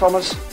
Thomas?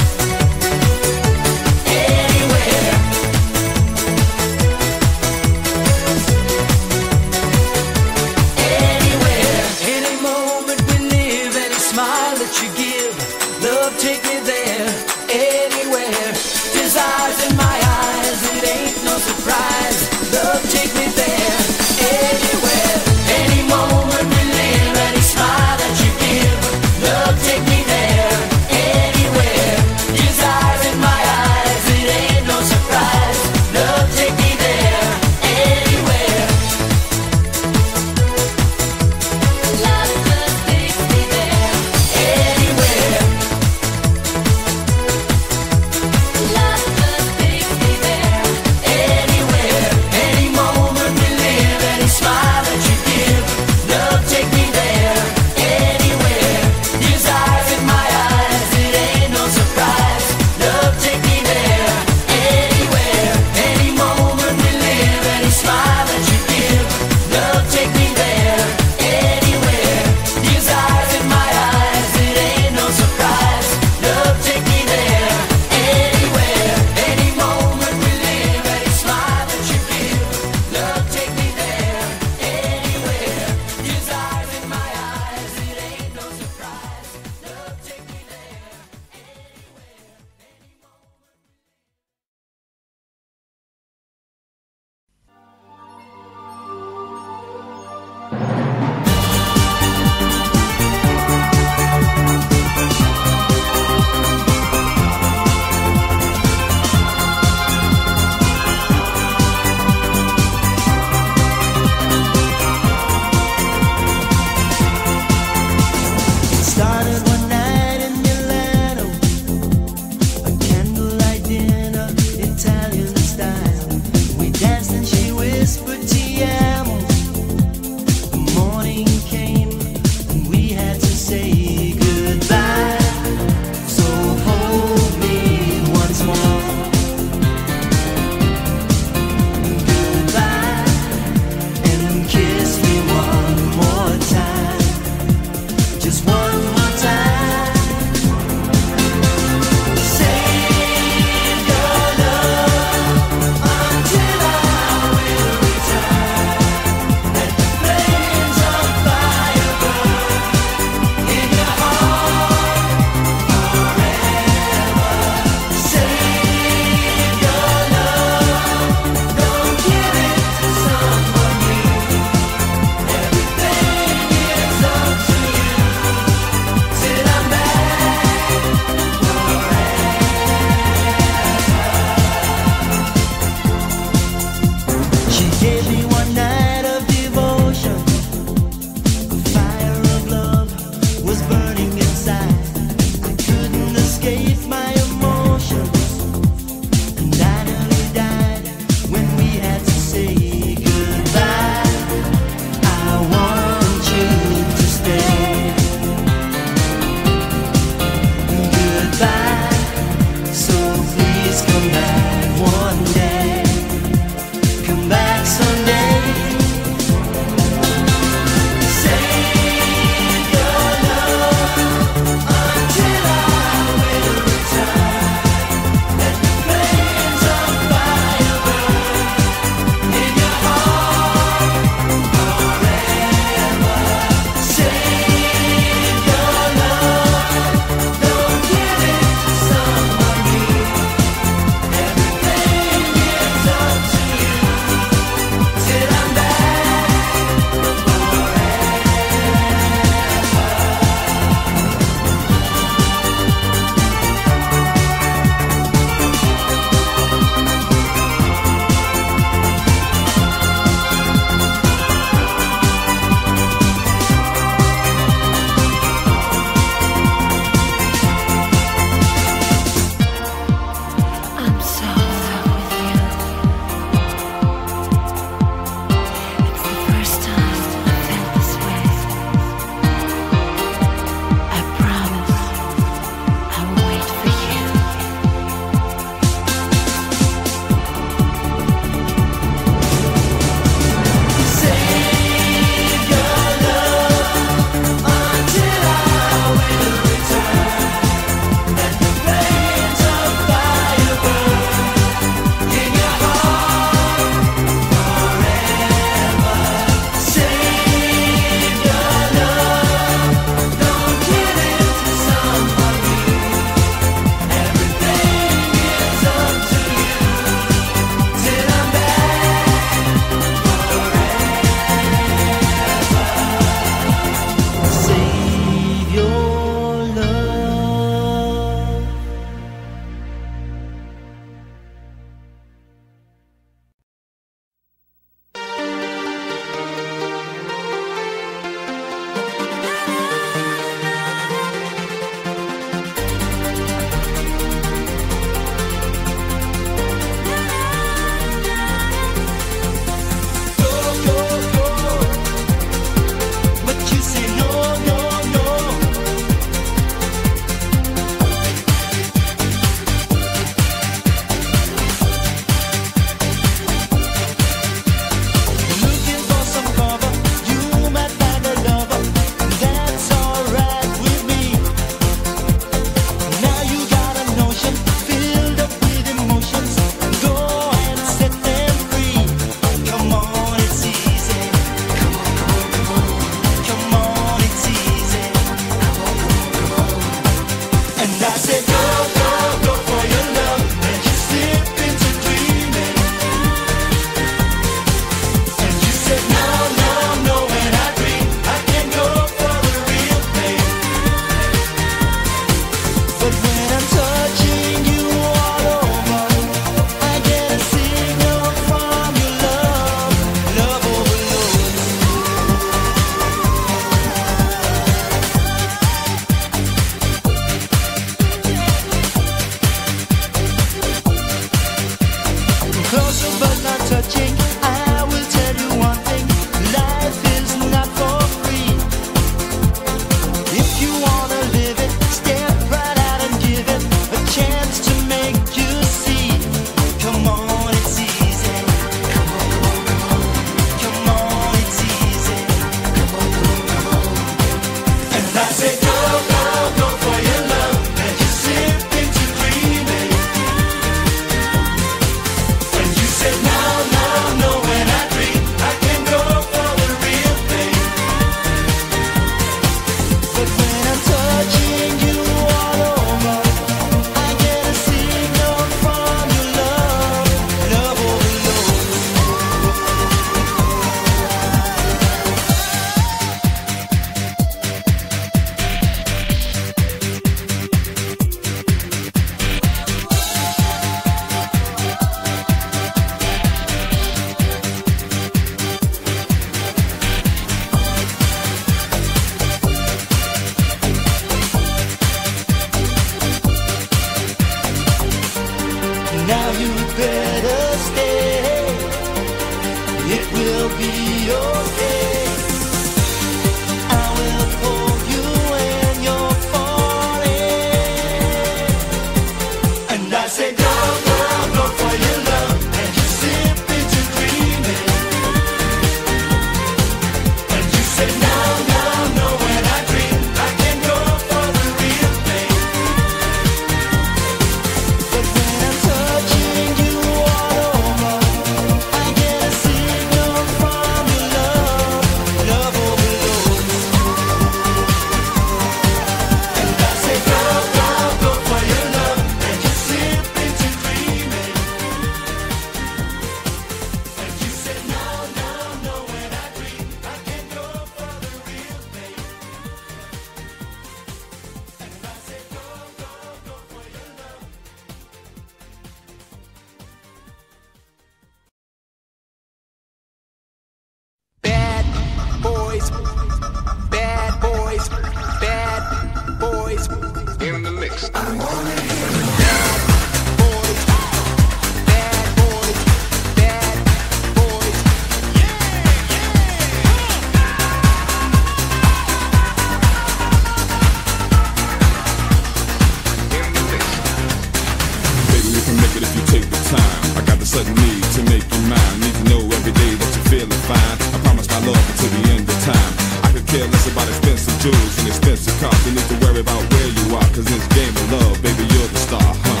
It if you take the time. I got the sudden need to make you mine. Need to know every day that you're feeling fine. I promise my love until the end of time. I could care less about expensive jewels and expensive cars. You need to worry about where you are. Cause in this game of love, baby, you're the star, huh?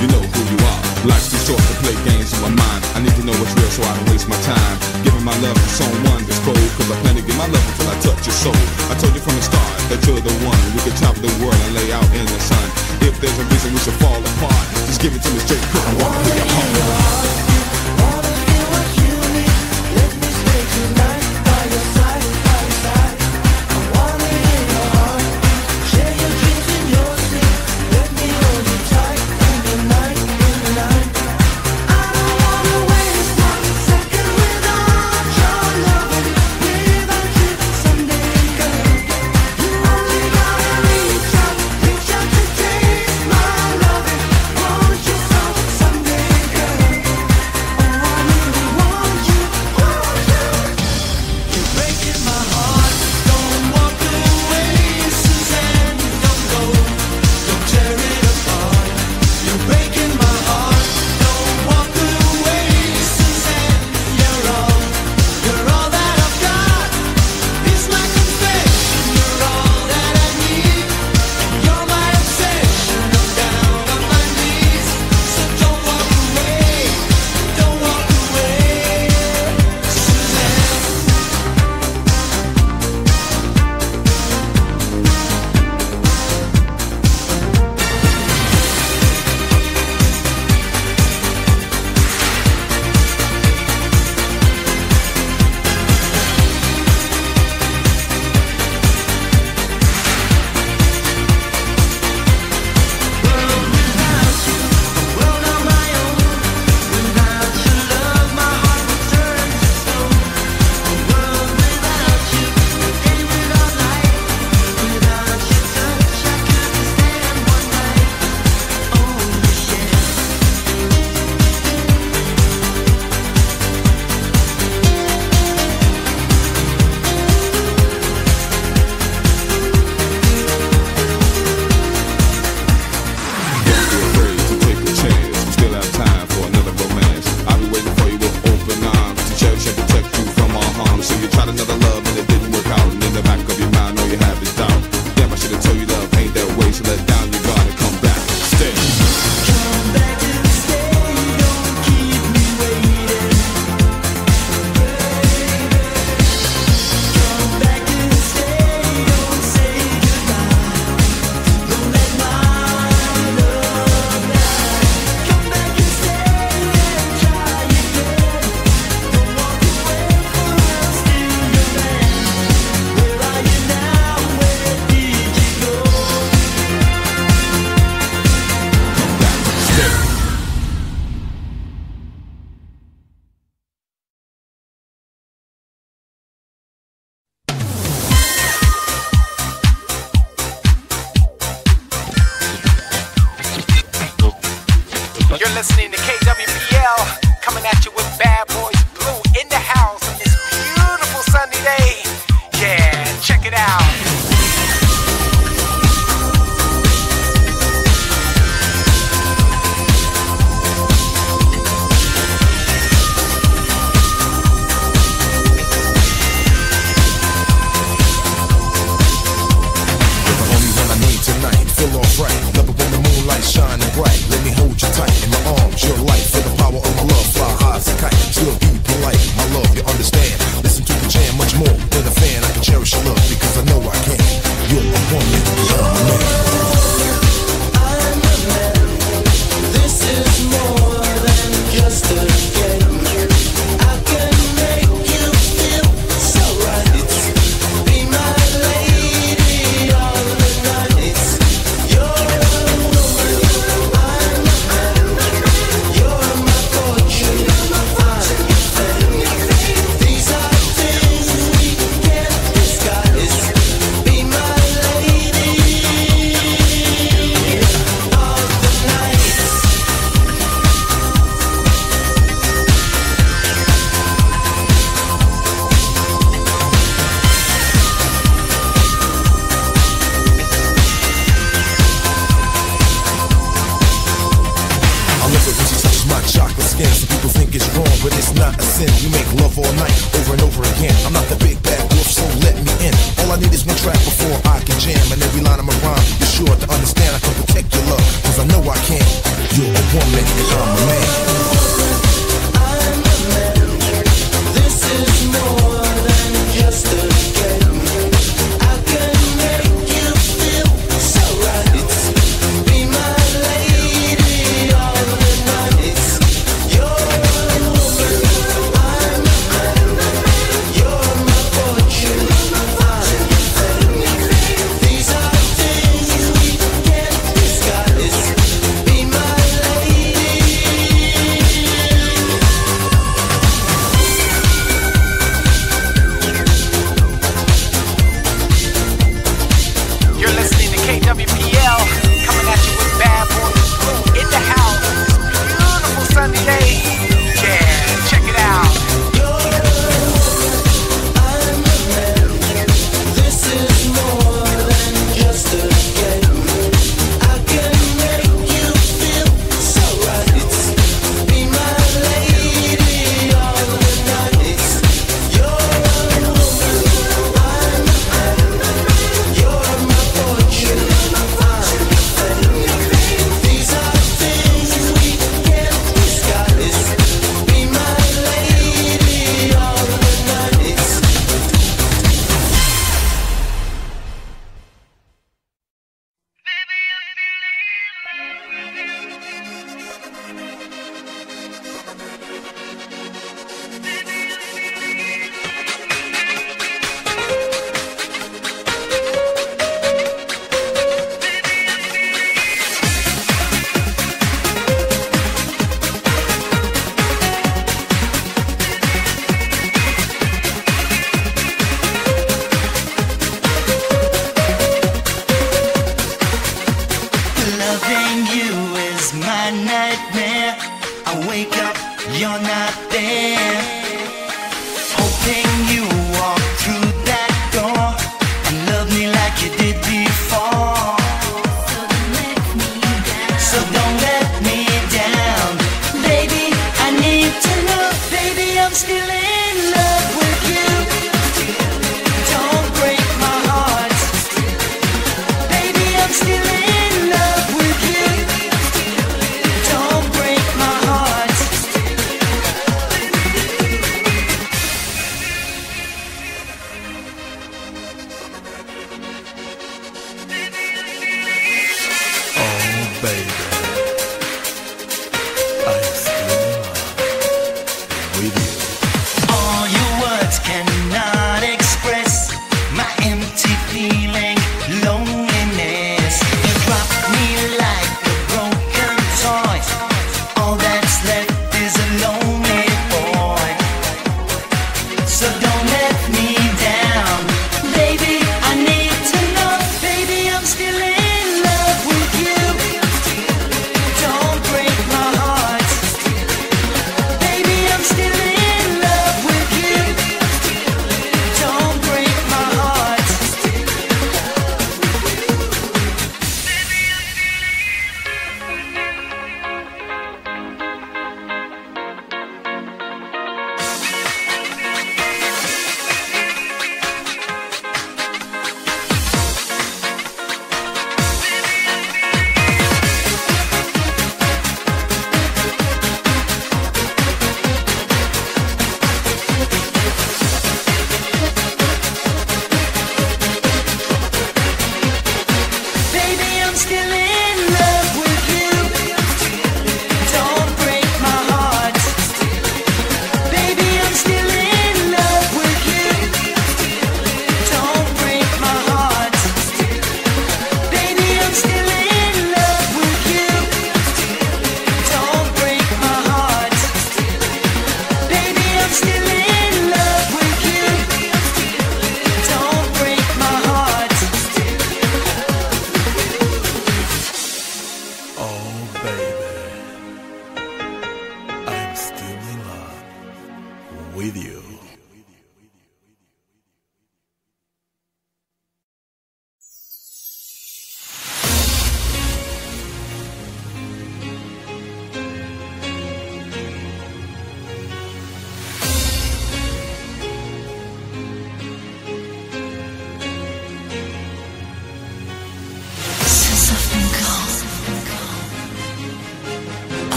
You know who you are. Life's too short to play games in my mind. I need to know what's real so I don't waste my time. Giving my love to someone that's cold. Cause I plan to give my love until I touch your soul. I told you from the start that you're the one. We could travel the world and lay out in the sun. If there's a reason we should fall apart, just give it to me straight quick. I wanna hear your heart.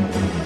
Deserted